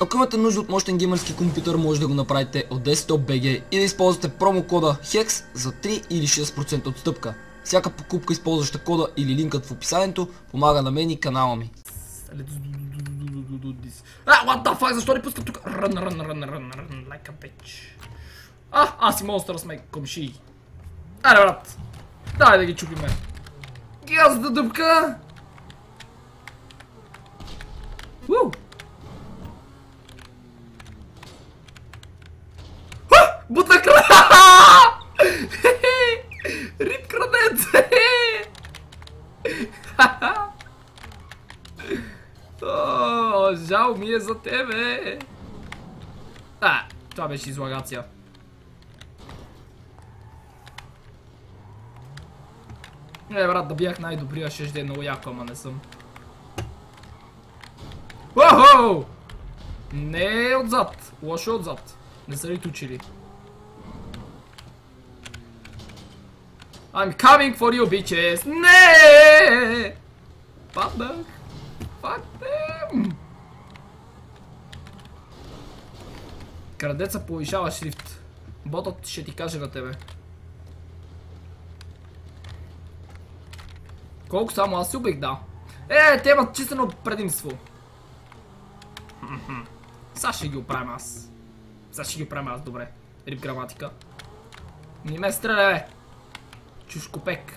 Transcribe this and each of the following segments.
Ако имате нужда от мощен геймърски компютър, може да го направите от Desktop.bg и да използвате промокода HEX за 3 или 6% отстъпка. Всяка покупка, използваща кода или линкът в описанието, помага на мен и канала ми. А, what the fuck, защо не пускам тук? Run, run, run, run, run, like a bitch. А, аз и монстър сме комши. Аре, брат. Дай да ги чупиме. Газда дъбка. Уу. Ха! Бутна крана! Рип кранец! О, жал ми е за тебе! А, това беше излагация. Е, брат, да бях най-добрия, ще да е много яко, ама не съм. Охо! Не е отзад. Лошо е отзад. Не са ли тучили? I'm coming for you, bitches! Не! Паднах! Fuck Крадеца повишава шрифт. Ботът ще ти каже на тебе. Колко само аз си убих, да. Е, те имат числено предимство. Сега ще ги оправим аз. Сега ще ги оправим аз, добре. Рип граматика. Не ме стреля, бе. Чушкопек.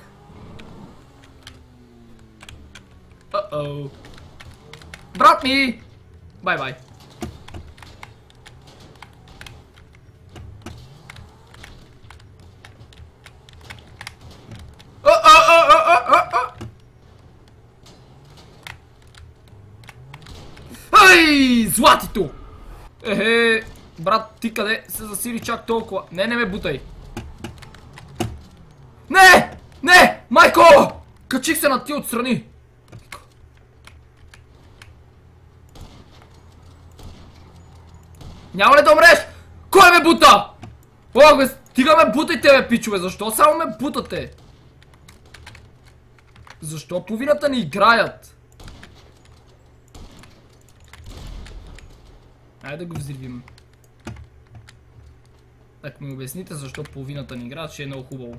Uh-oh. Брат ми! Бай-бай. Ай, златито! Ехе, брат, ти къде се засили чак толкова? Не, не ме бутай. Не! Не! Майко! Качих се на ти отстрани. Няма ли да умреш? Кой ме бута? О, бе, стига ме бутайте, бе, пичове. Защо само ме бутате? Защо половината ни играят? Айде да го взривим. Ако ми обясните защо половината ни играят, ще е много хубаво.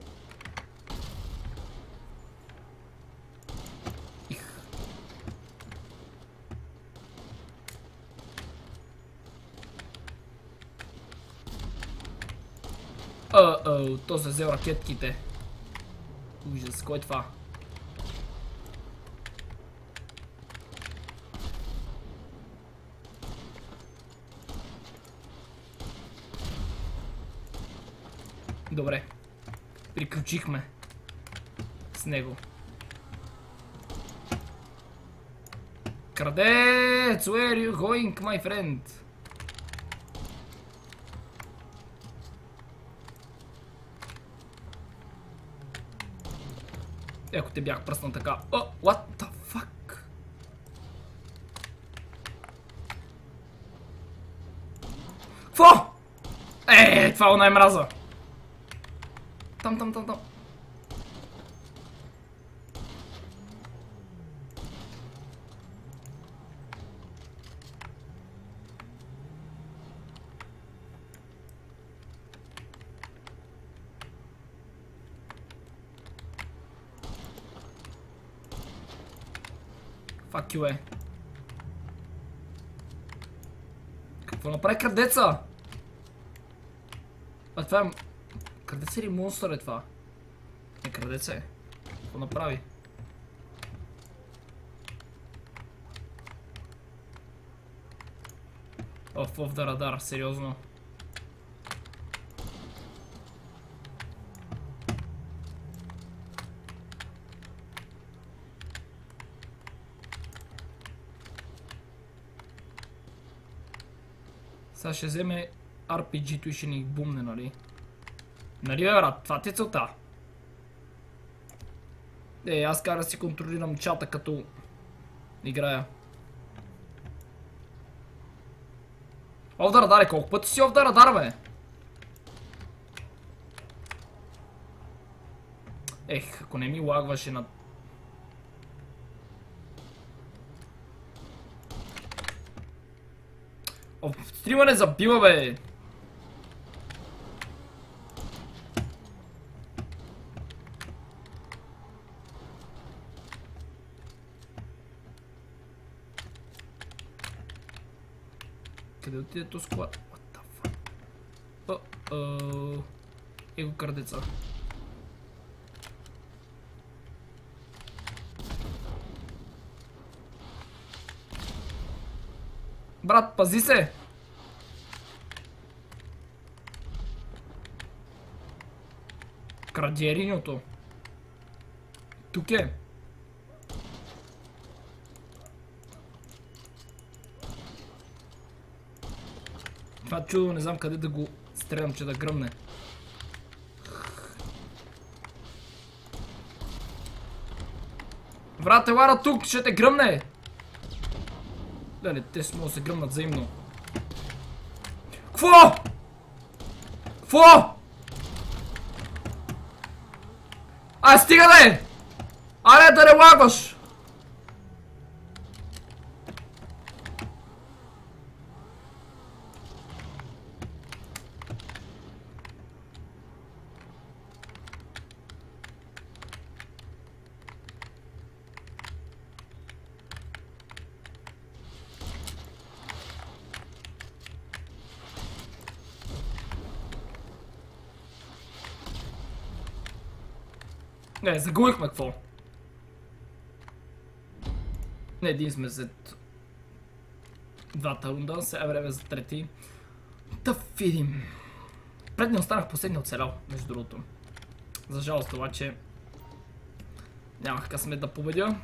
Их. О-о, то се взел ракетките. Ужас, кой е това? Добре. Приключихме. С него. Крадец! Where are you going, my friend? Ако те бях пръснал така. О, what the fuck? Кво? Е, това е най-мраза. Там, там, там, там. Fuck you, е. Какво направи крадеца? А това е... Крадеца или монстър е това? Не, крадеца е. Какво направи? Оф, оф да радар, сериозно. Сега ще вземе RPG-то и ще ни бумне, нали? Нали бе, брат? Това ти е целта. Е, аз кара си контролирам чата като играя. Оф да радаре, колко пъти си оф да радар, бе? Ех, ако не ми лагваше на... О, стрима не забива, бе! Къде отиде то склад? What the fuck? Uh-oh. Его крадеца. Брат, пази се! Крадиериньото. Тук е. Това чудо не знам къде да го стрелям, че да гръмне. Брат, елара тук, ще те гръмне! Леле, те смогат да се гръмнат взаимно. Кво? Кво? Ай, стига да е! Аре да не лагваш! Не, загубихме какво? Не, един сме след двата рунда, сега е време за трети. Да видим. Предния останах последния оцелял, между другото. За жалост обаче нямах късмет да победя.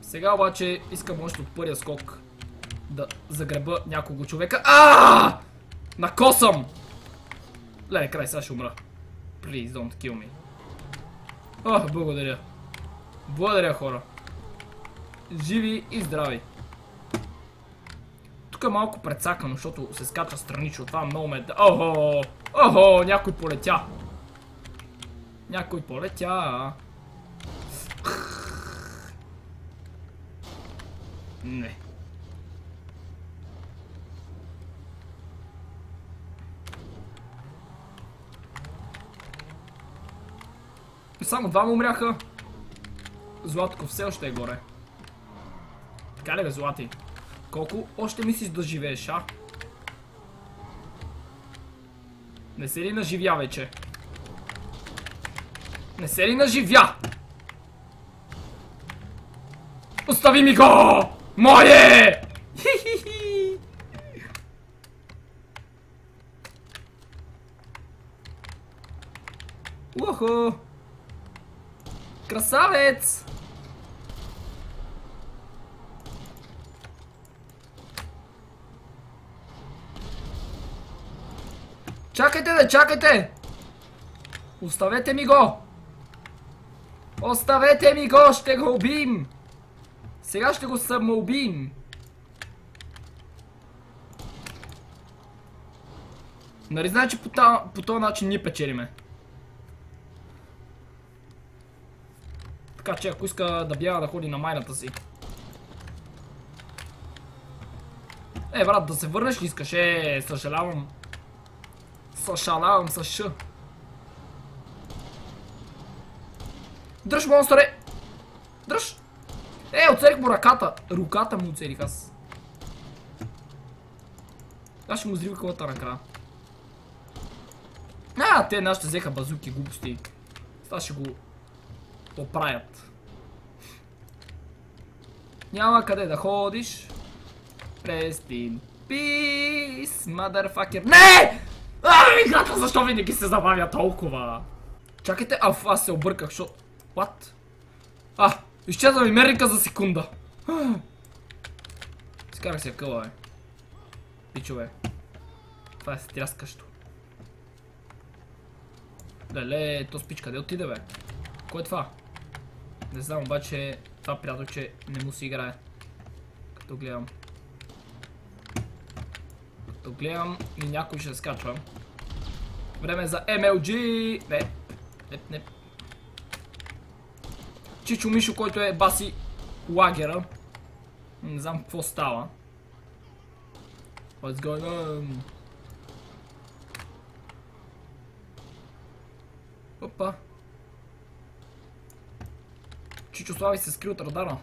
Сега обаче искам още от първия скок да загреба няколко човека. Аааа! Накосам! Леле, край, сега ще умра. Please don't kill me. О, благодаря. Благодаря, хора. Живи и здрави. Тук е малко предсакано, защото се скача странично. Това много ме... Охо! Охо! Някой полетя. Някой полетя. Не. Само двама умряха. Златко все още е горе. Така ли бе, Злати? Колко още мислиш да живееш, а? Не се ли наживя вече? Не се ли наживя? Остави ми го! Мое! Хи-хи-хи! Уху! Красавец! Чакайте, бе, чакайте! Оставете ми го! Оставете ми го, ще го убим! Сега ще го самоубим! Нали значи по, по този начин ние печелиме? Така че ако иска да бяга да ходи на майната си. Е, брат, да се върнеш ли искаш? Е, съжалявам. Съжалявам с Ш. Дръж, монстъре! Дръж! Е, оцелих му ръката. Руката му оцелих аз. Аз ще му взрива колата накрая. А, те нашите взеха базуки, глупости. Това ще го оправят. Няма къде да ходиш. Rest in peace, motherfucker. Не! Ай, играта, защо винаги се забавя толкова? Чакайте, а, аз се обърках, шо... What? А, изчезва ми мерника за секунда. Скарах се къла, бе. Пичове. Това е стряскащо. Леле, то спич къде отиде, бе? Кой е това? Не знам, обаче това приятелче не му си играе. Като гледам. Като гледам и някой ще скачва. Време за MLG! Не, не, не. Чичо Мишо, който е баси лагера. Не знам какво става. What's going on? Опа. Чичо Слави се скри от радара.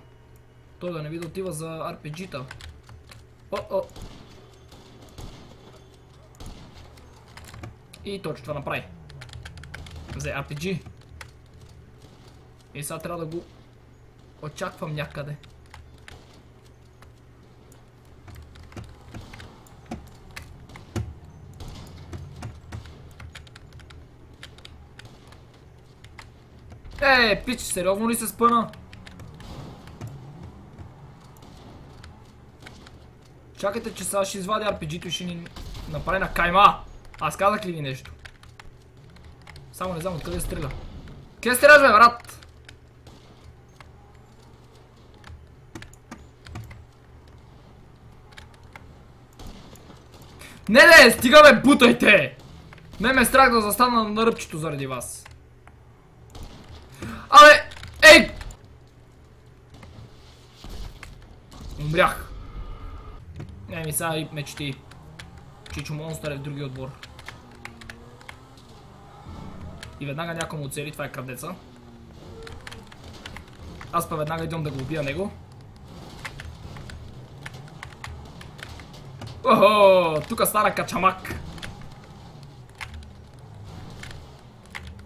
Той да не ви да отива за RPG-та. О-о! И точно това направи. Взе RPG. И сега трябва да го очаквам някъде. Е, пич, сериозно ли се спъна? Чакайте, че сега ще извади RPG-то и ще ни направи на кайма. Аз казах ли ви нещо? Само не знам откъде стреля. Къде стреляш, бе, брат? Не, не, стига бе, бутайте! Ме е страх да застана на ръбчето заради вас. Абе, ей! Умрях. Не ми сега и мечти. Чичо Монстър е в другия отбор. И веднага някой му оцели, това е крадеца. Аз па веднага идвам да го убия него. Охо, тука стана качамак.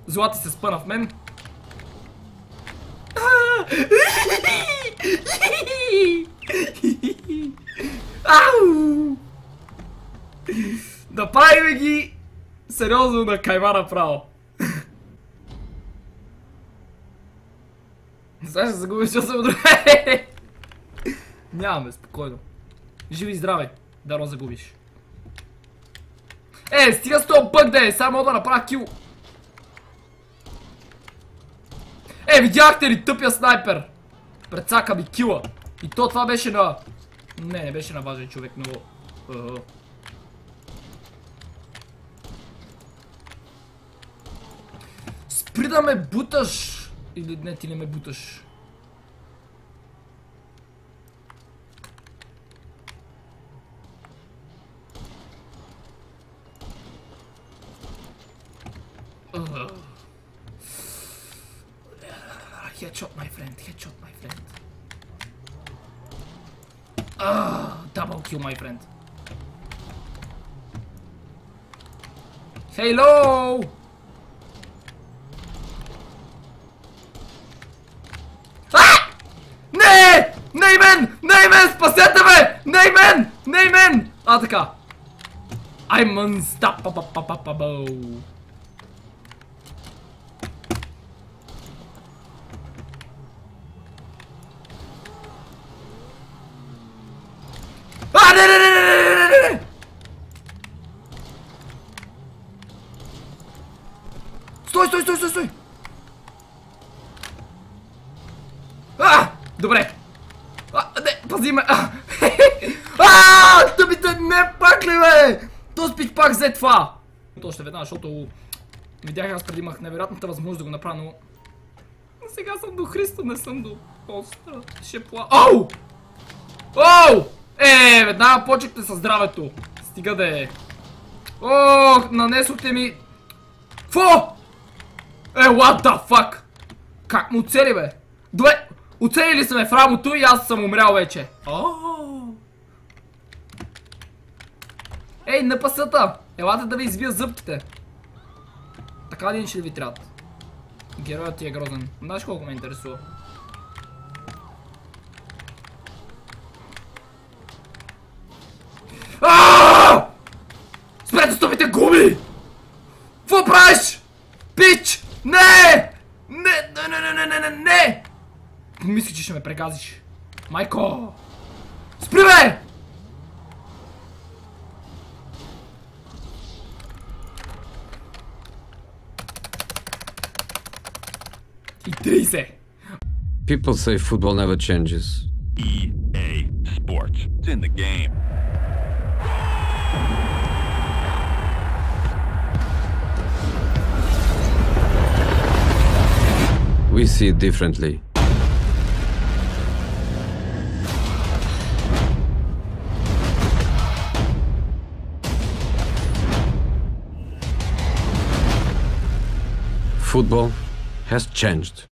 Злати се спъна в мен. Ау! Да правим ги сериозно на кайма направо. Сега ще загубиш, че съм добре. Нямаме, спокойно. Живи и здраве, да не загубиш. Е, стига с този бък да е, само да направя кил. Е, видяхте ли тъпия снайпер? Прецака ми кила. И то това беше на... Не, не беше на важен човек, но... Спри да ме буташ! Или не, ти не ме буташ. my friend. Hello! Ah! Nie! Neyman! Neyman! Neyman! Neyman! А. I'm unstoppable. Стой, стой, стой, стой, стой! А! Добре! пази ме! Аааа! Тъпите, не пак ли бе! То спич пак взе това! То ще веднага, защото видях аз преди имах невероятната възможност да го направя, но... Сега съм до Христо, не съм до поста. Ще пла... Оу! Оу! Е, веднага почекте със здравето. Стига да е. О, нанесохте ми... Фо! Е, what the fuck? Как му цели, бе? Добре, Оцелили сме в рамото и аз съм умрял вече. Ей, на пасата! Елате да ви избия зъбките. Така ли ще ви трябват? Героят ти е грозен. Знаеш колко ме интересува? Спрете стопите гуми! Помисли, че ще ме прегазиш. Майко! Спри бе! И 30! People say football never changes. EA Sports. It's in the game. We see it differently. Football has changed.